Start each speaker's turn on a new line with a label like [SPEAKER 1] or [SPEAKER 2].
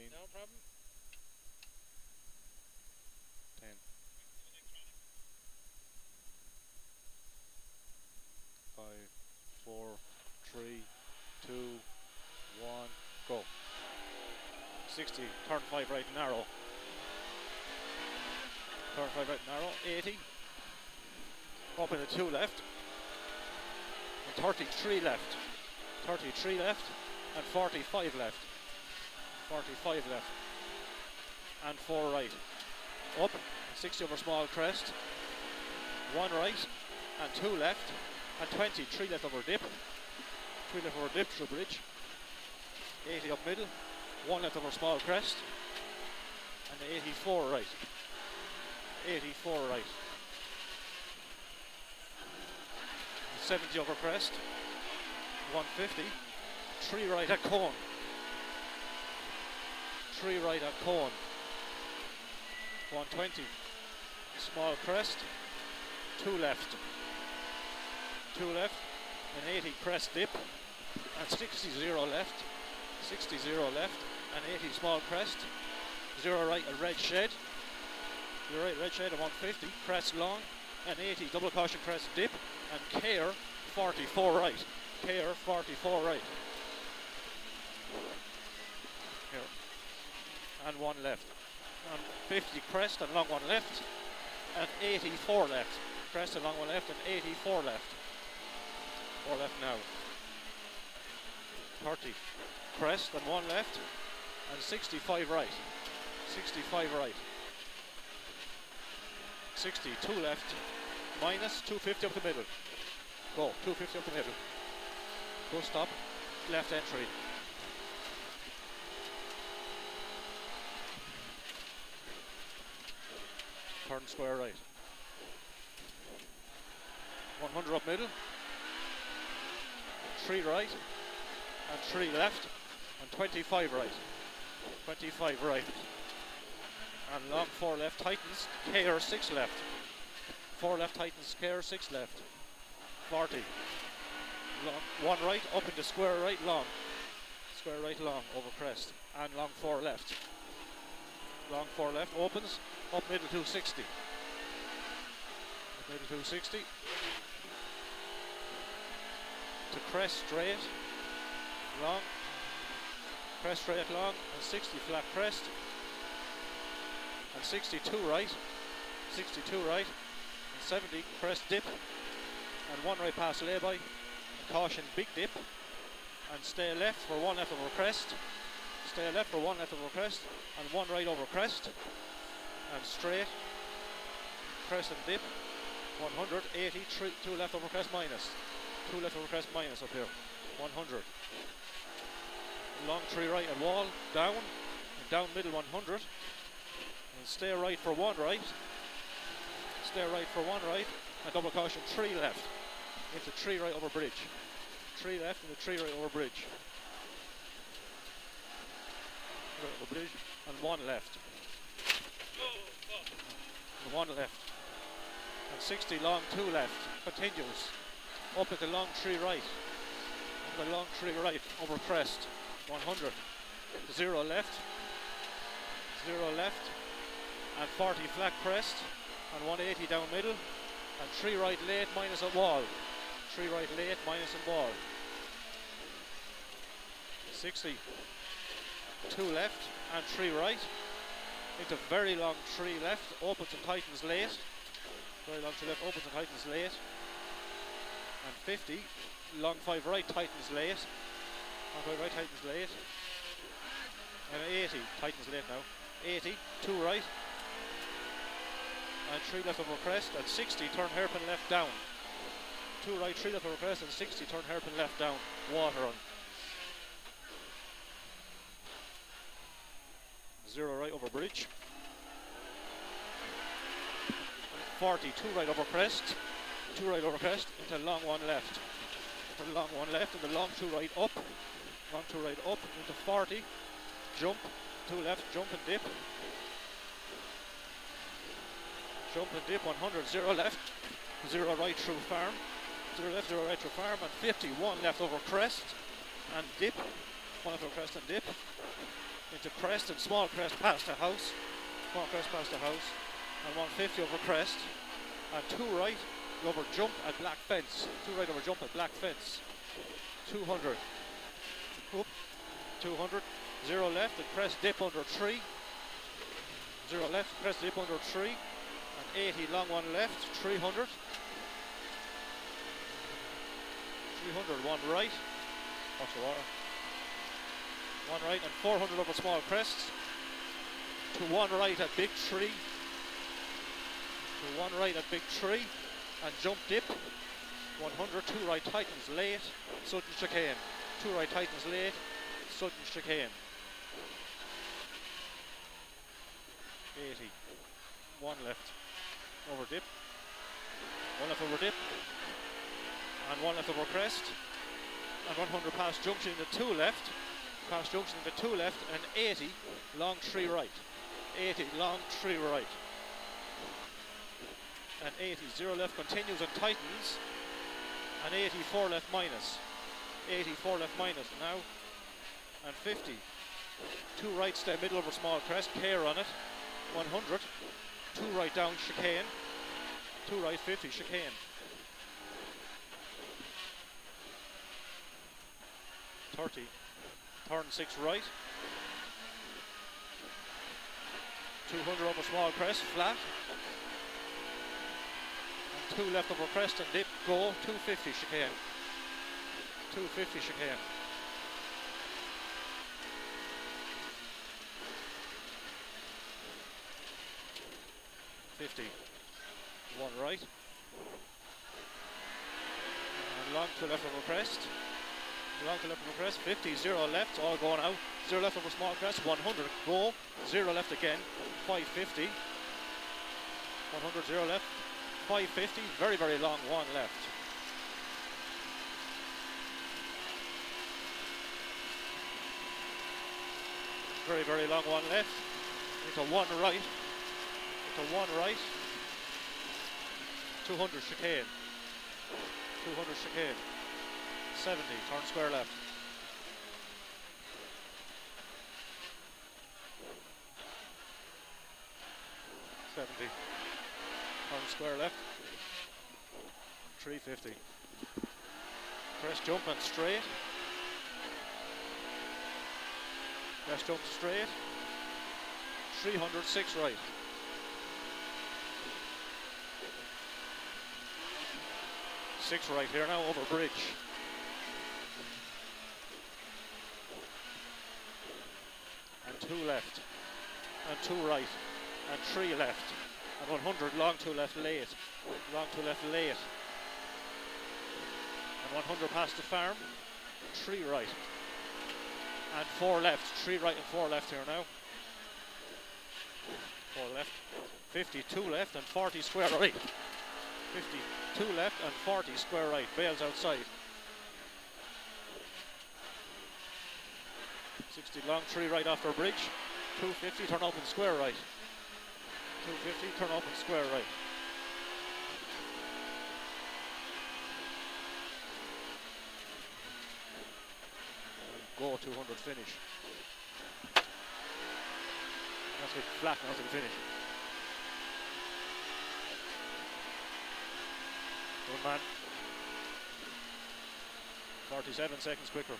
[SPEAKER 1] 15,
[SPEAKER 2] No problem.
[SPEAKER 1] 10. Five, four, three, two, one, go. 60, turn 5 right narrow. Turn 5 right narrow, 80. Up in the 2 left. And 33 left. 33 left. And 45 left. 45 left. And 4 right. Up, 60 over small crest. 1 right. And 2 left. And 20, 3 left over dip. 3 left over dip through bridge. 80 up middle. 1 left over small crest. And 84 right. 84 right. 70 over crest. 150. 3 right at cone. 3 right at cone. 120. Small crest. 2 left. 2 left. An 80 crest dip. And 60 0 left. 60 0 left. And 80 small crest. 0 right a red shed. You're right, red shed at 150, crest long, and 80 double caution crest dip, and care 44 right. Care 44 right. Here. And one left. And 50 crest and long one left, and 84 left. Crest and long one left, and 84 left. Four left now. 30 crest and one left, and 65 right. 65 right. 60, two left, minus 250 up the middle. Go, 250 up the middle. Go stop, left entry. Turn square right. 100 up middle. Three right, and three left, and 25 right. 25 right. And long four left tightens KR six left. Four left tightens KR six left. 40 long, one right up into square right long. Square right long over crest. And long four left. Long four left opens up middle 260 up middle 260 to crest straight. Long. Crest straight long. And 60 flat crest. And 62 right, 62 right, and 70 crest dip, and one right pass lay-by, caution big dip, and stay left for one left over crest, stay left for one left over crest, and one right over crest, and straight, crest and dip, 180, three, two left over crest minus, two left over crest minus up here, 100. Long tree right and wall, down, and down middle 100, and stay right for one right. Stay right for one right. And double caution, three left. Into three right over bridge. Three left and the three right over bridge. Right over bridge. And one left. One left. And 60 long, two left. Continues. Up at the long tree right. And the long tree right over crest. 100. Zero left. Zero left and 40 flat crest and 180 down middle and 3 right late minus a wall 3 right late minus a wall 60 2 left and 3 right into very long 3 left. Opens and tightens late. Very long 3 left. Opens and tightens late. And 50 long 5 right. Tightens late. Long 5 right. Tightens late. And 80 tightens late now. 80 2 right. And 3 left over crest. And 60 turn hairpin left down. 2 right. 3 left over crest. And 60 turn hairpin left down. Water on 0 right over bridge. 40 2 right over crest 2 right over crest into long 1 left. Into long 1 left and long 2 right up long 2 right up into 40 jump 2 left jump and dip. Jump and dip 100, zero left, zero right through farm, zero left, zero right through farm, and 51 left over crest and dip, one over crest and dip, into crest and small crest past the house. Small crest past the house. And 150 over crest. And two right over jump at black fence. Two right over jump at black fence. 200. Up. 200. Zero left and crest dip under three. Zero left, crest dip under three. And 80 long one left. 300. 300, one right. Watch the water. One right and 400 over small crests. To one right at big tree. To one right at big tree. And jump dip. 100, two right tightens late. Sudden chicane. Two right tightens late. Sudden chicane. 80. One left. Over dip. One left over dip and one left over crest and 100 past junction into two left past junction into two left and 80 long three right. 80 long three right. And 80 zero left continues and tightens. And 84 left minus. 84 left minus now. And 50 two right stay middle over small crest care on it. 100 two right down chicane. Two right 50 chicane. 30. Turn 6 right. 200 over small crest, flat. And 2 left over crest and dip, go, 250 chicane. 250 chicane. Fifty. One right. And long to left over crest. Long left crest, 50, zero left, all going out. Zero left over small crest, 100, go. Zero left again, 550. 100, zero left, 550, very, very long, one left. Very, very long one left. Into one right. Into one right. 200 chicane. 200 chicane. 70, turn square left. Seventy. Turn square left. Three fifty. Press jump and straight. Press jump straight. 306 right. Six right here now over bridge. Two left, and two right, and three left, and 100 long two left late, long two left late, and 100 past the farm, three right, and four left, three right and four left here now. Four left, 52 left and 40 square right. 52 left and 40 square right, Bales outside. 60 long, three right after bridge. 250, turn open square right. 250, turn open square right. Go 200 finish. That's it, flat, that's the finish. Good man. 47 seconds quicker.